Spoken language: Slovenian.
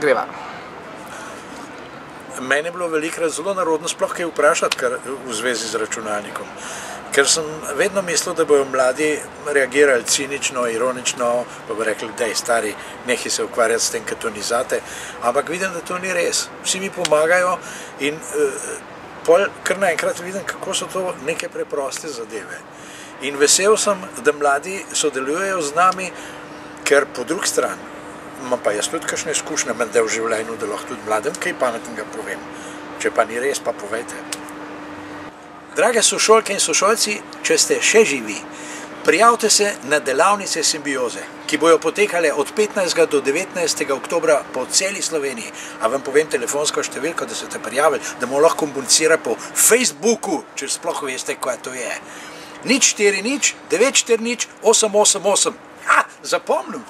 greva. Meni je bilo velikrat zelo narodno sploh kaj vprašati kar v zvezi z računalnikom. Ker sem vedno mislil, da bodo mladi reagirali cinično, ironično, pa bi rekli, da je stari, nehi se ukvarjati s tem, kaj to ni zate. Ampak vidim, da to ni res. Vsi mi pomagajo in uh, pol kar naenkrat vidim, kako so to neke preproste zadeve. In vesel sem, da mladi sodelujejo z nami, ker po drugi strani imam pa jaz tudi kakšne izkušnje, menda v življenju, da lahko tudi mladem kaj pametnega povem. Če pa ni res, pa povejte. Drage sošolke in sošolci, če ste še živi, prijavite se na delavnice simbioze, ki bojo potekale od 15. do 19. oktobra po celi Sloveniji. A vam povem telefonsko številko, da se te prijavili, da bomo lahko komunicirali po Facebooku, če sploh veste, kaj to je. Nič 4, nič, 9, 4, nič, 8, 8, 8. Ha, zapomnim.